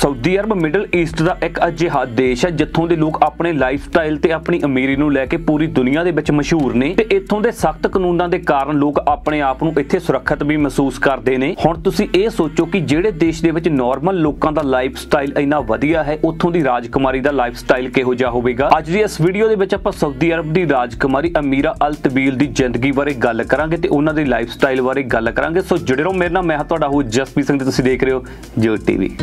Saudi Arab, middle East ਦਾ ਇੱਕ ਅਜਿਹਾ ਦੇਸ਼ ਹੈ, ਜਿੱਥੋਂ ਦੇ ਲੋਕ ਆਪਣੇ ਲਾਈਫ ਸਟਾਈਲ ਤੇ ਆਪਣੀ ਅਮੀਰੀ ਨੂੰ ਲੈ ਕੇ ਪੂਰੀ ਦੁਨੀਆ ਦੇ ਵਿੱਚ ਮਸ਼ਹੂਰ ਨੇ ਤੇ ਇੱਥੋਂ ਦੇ ਸਖਤ ਕਾਨੂੰਨਾਂ ਦੇ ਕਾਰਨ ਲੋਕ ਆਪਣੇ ਆਪ ਨੂੰ ਇੱਥੇ ਸੁਰੱਖਿਅਤ ਵੀ ਮਹਿਸੂਸ ਕਰਦੇ ਨੇ। ਹੁਣ ਤੁਸੀਂ ਇਹ ਸੋਚੋ ਕਿ ਜਿਹੜੇ ਦੇਸ਼ ਦੇ ਵਿੱਚ ਨਾਰਮਲ ਲੋਕਾਂ ਦਾ ਲਾਈਫ ਸਟਾਈਲ ਇੰਨਾ ਵਧੀਆ ਹੈ, ਉੱਥੋਂ ਦੀ ਰਾਜਕੁਮਾਰੀ ਦਾ ਲਾਈਫ ਸਟਾਈਲ ਕਿਹੋ ਜਿਹਾ ਹੋਵੇਗਾ? ਅੱਜ ਦੀ ਇਸ ਵੀਡੀਓ ਦੇ ਵਿੱਚ ਆਪਾਂ ਸਾਊਦੀ ਅਰਬ ਦੀ ਰਾਜਕੁਮਾਰੀ ਅਮੀਰਾ ਅਲ ਤਬੀਲ ਦੀ ਜ਼ਿੰਦਗੀ ਬਾਰੇ ਗੱਲ ਕਰਾਂਗੇ ਤੇ ਉਹਨਾਂ ਦੀ ਲਾਈਫ ਸਟਾਈਲ ਬਾਰੇ ਗੱਲ ਕਰਾਂਗੇ। ਸੋ ਜੁੜੇ ਰਹੋ, ਮੇਰੇ ਨਾਲ ਮੈਂ ਤੁਹਾਡਾ ਹੋ ਜਸਪੀਤ ਸਿੰਘ ਤੇ ਤੁਸੀਂ ਦੇਖ ਰਹੇ ਹੋ ਜੋ ਟੀਵੀ।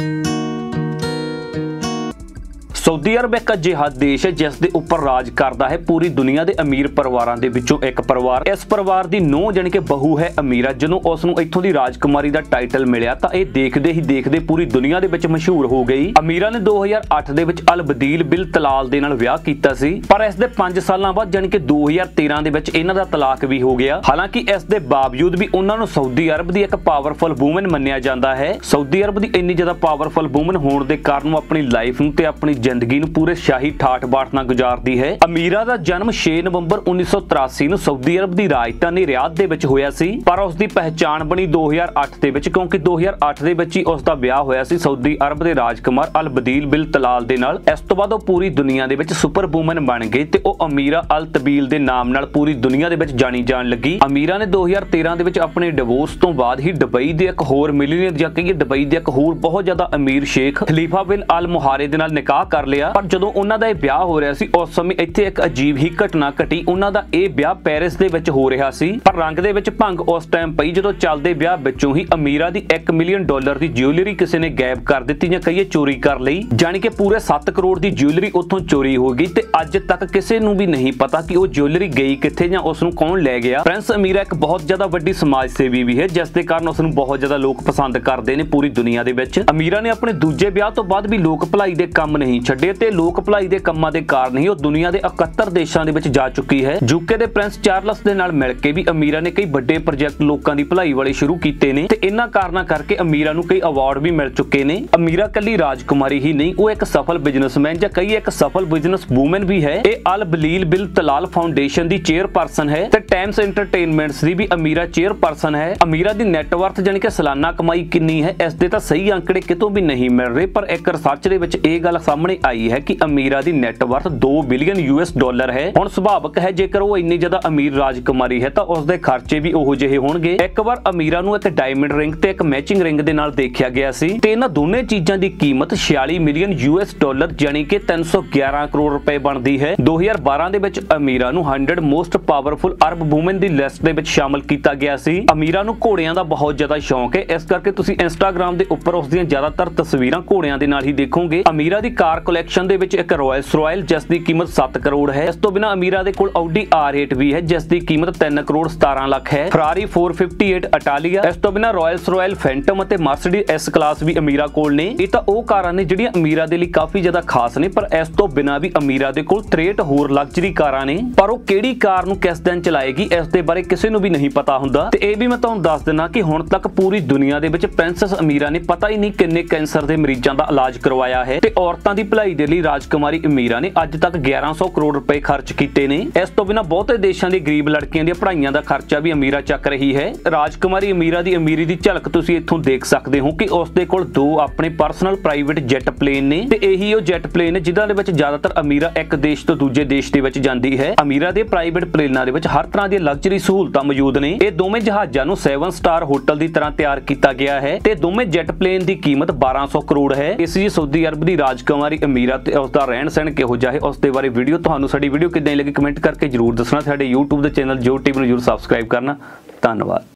ਸਾਊਦੀ ਅਰਬ ਇੱਕ ਅਜਿਹਾ ਦੇਸ਼ ਹੈ, ਜਿਸ ਦੇ ਉੱਪਰ ਰਾਜ ਕਰਦਾ ਹੈ। ਪੂਰੀ ਦੁਨੀਆ ਦੇ ਅਮੀਰ ਪਰਿਵਾਰਾਂ ਦੇ ਵਿੱਚੋਂ ਇੱਕ ਪਰਿਵਾਰ। ਇਸ ਪਰਿਵਾਰ ਦੀ ਨੂੰਹ ਜਾਣੀ ਕਿ ਬਹੂ ਹੈ ਅਮੀਰਾ ਜਦੋਂ ਉਸ ਨੂੰ ਇੱਥੋਂ ਦੀ ਰਾਜਕੁਮਾਰੀ ਦਾ ਟਾਈਟਲ ਮਿਲਿਆ। ਤਾਂ ਇਹ ਦੇਖਦੇ ਹੀ ਦੇਖਦੇ ਪੂਰੀ ਦੁਨੀਆ ਦੇ ਵਿੱਚ ਮਸ਼ਹੂਰ ਹੋ ਗਈ। ਅਮੀਰਾ ਨੇ 2008 ਦੇ ਵਿੱਚ ਅਲ ਬਦੀਲ ਬਿਲ ਤਲਾਲ ਦੇ ਨਾਲ ਵਿਆਹ ਕੀਤਾ ਸੀ। ਪਰ ਇਸ ਦੇ 5 ਸਾਲਾਂ ਬਾਅਦ ਜਾਣੀ ਕਿ 2013 ਦੇ ਵਿੱਚ ਇਹਨਾਂ ਦਾ ਤਲਾਕ ਵੀ ਹੋ ਗਿਆ। ਹਾਲਾਂਕਿ ਇਸ ਦੇ ਬਾਵਜੂਦ ਵੀ ਉਹਨਾਂ ਨੂੰ ਸਾਊਦੀ ਅਰਬ ਦੀ ਇੱਕ ਪਾਵਰਫੁਲ ਵੂਮਨ ਮੰਨਿਆ ਜਾਂਦਾ ਹੈ। ਸਾਊਦੀ ਅਰਬ ਦੀ ਇੰਨੀ ਜ਼ਿਆਦਾ ਪਾਵਰਫੁਲ ਵੂਮਨ ਹੋਣ ਦੇ ਕਾਰਨ ਉਹ ਆਪਣੀ ਲਾਈਫ ਨੂੰ ਤੇ ਆਪਣੀ ਜ਼ਿੰਦਗੀ ਨੂੰ ਪੂਰੇ ਸ਼ਾਹੀ ਠਾਠ-ਬਾਠ ਨਾਲ ਗੁਜ਼ਾਰਦੀ ਹੈ। ਅਮੀਰਾ ਦਾ ਜਨਮ 6 ਨਵੰਬਰ 1983 ਨੂੰ ਸਾਊਦੀ ਅਰਬ ਦੀ ਰਾਜਧਾਨੀ ਰਿਆਦ ਦੇ ਵਿੱਚ ਹੋਇਆ ਸੀ, ਪਰ ਉਸ ਦੀ ਪਹਿਚਾਣ ਬਣੀ 2008 ਦੇ ਵਿੱਚ, ਕਿਉਂਕਿ 2008 ਦੇ ਵਿੱਚ ਹੀ ਉਸ ਦਾ ਵਿਆਹ ਹੋਇਆ ਸੀ ਸਾਊਦੀ ਅਰਬ ਦੇ ਰਾਜਕੁਮਾਰ ਅਲ ਬਦੀਲ ਬਿਲ ਤਲਾਲ ਦੇ ਨਾਲ। ਇਸ ਤੋਂ ਬਾਅਦ ਉਹ ਪੂਰੀ ਦੁਨੀਆ ਦੇ ਵਿੱਚ ਸੁਪਰ ਵੂਮਨ ਬਣ ਗਈ ਤੇ ਉਹ ਅਮੀਰਾ ਅਲ ਤਬੀਲ ਦੇ ਨਾਮ ਨਾਲ ਪੂਰੀ ਦੁਨੀਆ ਦੇ ਵਿੱਚ ਜਾਣੀ ਜਾਣ ਲੱਗੀ। ਅਮੀਰਾ ਨੇ 2013 ਦੇ ਵਿੱਚ ਆਪਣੇ ਡਿਵੋਰਸ ਤੋਂ ਬਾਅਦ ਹੀ ਦੁਬਈ ਦੇ ਇੱਕ ਹੋਰ ਮਿਲੀਅਨਰ ਜਾਂ ਕਹੀਏ ਦੁਬਈ ਦੇ ਇੱਕ ਹੋਰ ਬਹੁਤ ਜ਼ਿਆਦਾ ਅਮੀਰ ਸ਼ੇਖ ਖਲੀਫਾ ਬਿਨ ਅਲ ਮੁਹਾਰੇ ਦੇ ਨਾਲ ਨਿਕਾਹ ਕਰ ਲਿਆ। ਪਰ ਜਦੋਂ ਉਹਨਾਂ ਦਾ ਇਹ ਵਿਆਹ ਹੋ ਰਿਹਾ ਸੀ, ਉਸ ਸਮੇਂ ਇੱਥੇ ਇੱਕ ਅਜੀਬ ਹੀ ਘਟਨਾ ਘਟੀ। ਉਹਨਾਂ ਦਾ ਇਹ ਵਿਆਹ ਪੈਰਿਸ ਦੇ ਵਿੱਚ ਹੋ ਰਿਹਾ ਸੀ। ਪਰ ਰੰਗ ਦੇ ਵਿੱਚ ਭੰਗ ਉਸ ਟਾਈਮ ਪਈ, ਜਦੋਂ ਚੱਲਦੇ ਵਿਆਹ ਵਿੱਚੋਂ ਹੀ ਅਮੀਰਾ ਦੀ 1 ਮਿਲੀਅਨ ਡਾਲਰ ਦੀ ਜਿਊਲਰੀ ਕਿਸੇ ਨੇ ਗਾਇਬ ਕਰ ਦਿੱਤੀ ਜਾਂ ਕਹੀਏ ਚੋਰੀ ਕਰ ਲਈ। ਜਾਣੀ ਕਿ ਪੂਰੇ 7 ਕਰੋੜ ਦੀ ਜਿਊਲਰੀ ਉੱਥੋਂ ਚੋਰੀ ਹੋ ਗਈ ਤੇ ਅੱਜ ਤੱਕ ਕਿਸੇ ਨੂੰ ਵੀ ਨਹੀਂ ਪਤਾ ਕਿ ਉਹ ਜਿਊਲਰੀ ਗਈ ਕਿੱਥੇ ਜਾਂ ਉਸ ਨੂੰ ਕੌਣ ਲੈ ਗਿਆ। ਪ੍ਰਿੰਸ ਅਮੀਰਾ ਇੱਕ ਬਹੁਤ ਜ਼ਿਆਦਾ ਵੱਡੀ ਸਮਾਜ ਸੇਵੀ ਵੀ ਹੈ, ਜਿਸ ਦੇ ਕਾਰਨ ਉਸ ਨੂੰ ਬਹੁਤ ਜ਼ਿਆਦਾ ਲੋਕ ਪਸੰਦ ਕਰਦੇ ਨੇ ਪੂਰੀ ਦੁਨੀਆ ਦੇ ਵਿੱਚ। ਅਮੀਰਾ ਨੇ ਆਪਣੇ ਦੂਜੇ ਵਿਆਹ ਤੋਂ ਬਾਅਦ ਵੀ ਲੋਕ ਭਲਾਈ ਦੇ ਕੰਮ ਨਹੀਂ ਛੱਡੇ। ਤੇ ਲੋਕ ਭਲਾਈ ਦੇ ਕੰਮਾਂ ਦੇ ਕਾਰਨ ਹੀ ਉਹ ਦੁਨੀਆ ਦੇ 71 ਦੇਸ਼ਾਂ ਦੇ ਵਿੱਚ ਜਾ ਚੁੱਕੀ ਹੈ। ਯੂਕੇ ਦੇ ਪ੍ਰਿੰਸ ਚਾਰਲਸ ਦੇ ਨਾਲ ਮਿਲ ਕੇ ਵੀ ਅਮੀਰਾ ਨੇ ਕਈ ਵੱਡੇ ਪ੍ਰੋਜੈਕਟ ਲੋਕਾਂ ਦੀ ਭਲਾਈ ਵਾਲੇ ਸ਼ੁਰੂ ਕੀਤੇ ਨੇ ਤੇ ਇਹਨਾਂ ਕਾਰਨਾਂ ਕਰਕੇ ਅਮੀਰਾ ਨੂੰ ਕਈ ਅਵਾਰਡ ਵੀ ਮਿਲ ਚੁੱਕੇ ਨੇ। ਅਮੀਰਾ ਕੱਲੀ ਰਾਜਕੁਮਾਰੀ ਹੀ ਨਹੀਂ, ਉਹ ਇੱਕ ਸਫਲ ਬਿਜ਼ਨਸਮੈਨ ਜਾਂ ਕਈ ਇੱਕ ਸਫਲ ਬਿਜ਼ਨਸ ਵੂਮਨ ਵੀ ਹੈ। ਇਹ ਅਲ ਬਲੀਲ ਬਿਲ ਤਲਾਲ ਫਾਊਂਡੇਸ਼ਨ ਦੀ ਚੇਅਰਪਰਸਨ ਹੈ ਤੇ ਟਾਈਮਸ ਐਂਟਰਟੇਨਮੈਂਟਸ ਦੀ ਵੀ ਅਮੀਰਾ ਚੇਅਰਪਰਸਨ ਹੈ। ਅਮੀਰਾ ਦੀ ਨੈਟਵਰਥ ਜਾਨੀ ਕਿ ਸਾਲਾਨਾ ਕਮਾਈ ਕਿੰਨੀ ਹੈ, ਇਸ ਦੇ ਤਾਂ ਸਹੀ ਅੰਕੜੇ ਕਿਤੋਂ ਵੀ ਨਹੀਂ ਮਿਲ ਰਹੇ, ਪਰ ਇੱਕ ਰਿਸਰਚ ਦੇ ਵਿੱਚ ਇਹ ਗੱਲ ਸਾਹਮਣੇ ਆਈ ਹੈ ਕਿ ਅਮੀਰਾ ਦੀ net worth 2 billion US dollar ਹੈ। ਹੁਣ ਸੁਭਾਵਕ ਹੈ, ਜੇਕਰ ਉਹ ਇੰਨੀ ਜ਼ਿਆਦਾ ਅਮੀਰ ਰਾਜਕੁਮਾਰੀ ਹੈ, ਤਾਂ ਉਸ ਦੇ ਖਰਚੇ ਵੀ ਉਹੋ ਜਿਹੇ ਹੋਣਗੇ। ਇੱਕ ਵਾਰ ਅਮੀਰਾ ਨੂੰ ਇੱਕ ਡਾਇਮੰਡ ਰਿੰਗ ਤੇ ਇੱਕ ਮੈਚਿੰਗ ਰਿੰਗ ਦੇ ਨਾਲ ਦੇਖਿਆ ਗਿਆ ਸੀ ਤੇ ਇਹਨਾਂ ਦੋਨੇ ਚੀਜ਼ਾਂ ਦੀ ਕੀਮਤ 46 ਮਿਲੀਅਨ ਯੂਐਸ ਡਾਲਰ ਜਾਨੀ ਕਿ 311 ਕਰੋੜ ਰੁਪਏ ਬਣਦੀ ਹੈ। 2012 ਦੇ ਵਿੱਚ ਅਮੀਰਾ ਨੂੰ 100 ਮੋਸਟ ਪਾਵਰਫੁਲ ਅਰਬ ਵੂਮਨ ਦੀ ਲਿਸਟ ਦੇ ਵਿੱਚ ਸ਼ਾਮਲ ਕੀਤਾ ਗਿਆ ਸੀ। ਅਮੀਰਾ ਨੂੰ ਘੋੜਿਆਂ ਦਾ ਬਹੁਤ ਜ਼ਿਆਦਾ ਸ਼ੌਂਕ ਹੈ। ਇਸ ਕਰਕੇ ਤੁਸੀਂ ਇੰਸਟਾਗ੍ਰam ਦੇ ਉੱਪਰ ਉਸ ਦੀਆਂ ਜ਼ਿਆਦਾਤਰ ਤਸਵੀਰਾਂ ਘੋੜਿਆਂ ਦੇ ਨਾਲ ਹੀ ਦੇਖੋਗੇ। ਅਮੀਰਾ ਦੀ ਕਾਰ ਕਲੈਕਸ਼ਨ ਦੇ ਵਿੱਚ ਇੱਕ ਰਾਇਲਸ ਰਾਇਲ ਜਿਸ ਦੀ ਕੀਮਤ 7 ਕਰੋੜ ਹੈ। ਇਸ ਤੋਂ ਬਿਨਾ ਅਮੀਰਾ ਦੇ ਕੋਲ ਆਡੀ R8 ਵੀ ਹੈ, ਜਿਸ ਦੀ ਕੀਮਤ 3 ਕਰੋੜ 17 ਲੱਖ ਹੈ। ਫਰਾਰੀ 458 ਅਟਾਲੀਆ ਇਸ ਤੋਂ ਬਿਨਾ ਰਾਇਲਸ ਰਾਇਲ ਫੈਂਟਮ ਅਤੇ ਮਰਸੀਡੀਜ਼ ਐਸ ਕਲਾਸ ਵੀ ਅਮੀਰਾ ਕੋਲ ਨੇ। ਇਹ ਤਾਂ ਉਹ ਕਾਰਾਂ ਨੇ ਜਿਹੜੀਆਂ ਅਮੀਰਾ ਦੇ ਲਈ ਕਾਫੀ ਜ਼ਿਆਦਾ ਖਾਸ ਨੇ, ਪਰ ਇਸ ਤੋਂ ਬਿਨਾ ਵੀ ਅਮੀਰਾ ਦੇ ਕੋਲ 63 ਹੋਰ ਲਗਜ਼ਰੀ ਕਾਰਾਂ ਨੇ। ਪਰ ਉਹ ਕਿਹੜੀ ਕਾਰ ਨੂੰ ਕਿਸ ਦਿਨ ਚਲਾਏਗੀ, ਇਸ ਦੇ ਬਾਰੇ ਕਿਸੇ ਨੂੰ ਵੀ ਨਹੀਂ ਪਤਾ ਹੁੰਦਾ। ਤੇ ਇਹ ਵੀ ਮੈਂ ਤੁਹਾਨੂੰ ਦੱਸ ਦਿੰਨਾ ਕਿ ਹੁਣ ਤੱਕ ਪੂਰੀ ਦੁਨੀਆ ਦੇ ਵਿੱਚ ਪ੍ਰਿੰਸੈਸ ਅਮੀਰਾ ਨੇ ਪਤਾ ਹੀ ਨਹੀਂ ਕਿੰਨੇ ਕੈਂਸਰ ਦੇ ਮਰੀਜ਼ਾਂ ਦਾ ਇਲਾਜ ਕਰਵਾਇਆ ਹੈ। ਤੇ ਔਰਤਾਂ ਦੀ ਭਲਾਈ ਦੇ ਲਈ ਰਾਜਕੁਮਾਰੀ ਅਮੀਰਾ ਨੇ ਅੱਜ ਤੱਕ 1100 ਕਰੋੜ ਰੁਪਏ ਖਰਚ ਕੀਤੇ ਨੇ। ਇਸ ਤੋਂ ਬਿਨਾ ਬਹੁਤੇ ਦੇਸ਼ਾਂ ਦੀ ਗਰੀਬ ਲੜਕੀਆਂ ਦੀਆਂ ਪੜ੍ਹਾਈਆਂ ਦਾ ਖਰਚਾ ਵੀ ਅਮੀਰਾ ਚੱਕ ਰਹੀ ਹੈ। ਰਾਜਕੁਮਾਰੀ ਅਮੀਰਾ ਦੀ ਅਮੀਰੀ ਦੀ ਝਲਕ ਤੁਸੀਂ ਇੱਥੋਂ ਦੇਖ ਸਕਦੇ ਹੋ ਕਿ ਉਸ ਦੇ ਕੋਲ ਦੋ ਆਪਣੇ ਪਰਸਨਲ ਪ੍ਰਾਈਵੇਟ ਜੈਟ ਪਲੇਨ ਨੇ ਤੇ ਇਹੀ ਉਹ ਜੈਟ ਪਲੇਨ ਜਿਨ੍ਹਾਂ ਦੇ ਵਿੱਚ ਜ਼ਿਆਦਾਤਰ ਅਮੀਰਾ ਇੱਕ ਦੇਸ਼ ਤੋਂ ਦੂਜੇ ਦੇਸ਼ ਦੇ ਵਿੱਚ ਜਾਂਦੀ ਹੈ। ਅਮੀਰਾ ਦੇ ਪ੍ਰਾਈਵੇਟ ਪਲੇਨਾਂ ਦੇ ਵਿੱਚ ਹਰ ਤਰ੍ਹਾਂ ਦੀਆਂ ਲਗਜ਼ਰੀ ਸਹੂਲਤਾਂ ਮੌਜੂਦ ਨੇ। ਇਹ ਦੋਵੇਂ ਜਹਾਜ਼ਾਂ ਨੂੰ 7 ਸਟਾਰ ਹੋਟਲ ਦੀ ਤਰ੍ਹਾਂ ਤਿਆਰ ਕੀਤਾ ਗਿਆ ਹੈ ਤੇ ਦੋਵੇਂ ਜੈਟ ਪਲੇਨ ਦੀ ਕੀਮਤ 1200 ਕਰੋੜ ਹੈ। ਇਸ ਜੀ ਸਾਊਦੀ ਅਰਬ ਦੀ ਰਾਜਕੁਮਾਰੀ ਅਮੀਰਾ ਤੇ ਉਸ ਦਾ ਰਹਿਣ ਸਹਿਣ ਕਿਹੋ ਜਿਹਾ ਹੈ, ਉਸ ਦੇ ਬਾਰੇ ਵੀਡੀਓ ਤੁਹਾਨੂੰ ਸਾਡੀ ਵੀਡੀਓ ਕਿੱਦਾਂ ਲੱਗੀ ਕਮੈਂਟ ਕਰਕੇ ਜਰੂਰ ਦੱਸਣਾ। ਸਾਡੇ YouTube ਦੇ ਚੈਨਲ ਜੋ ਟੀਵੀ ਨੂੰ ਜਰੂਰ ਸਬਸਕ੍ਰਾਈਬ ਕਰਨਾ। ਧੰਨਵਾਦ।